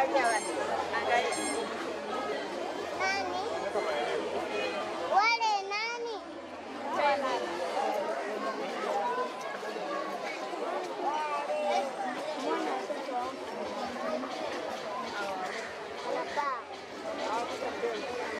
再见了你们家也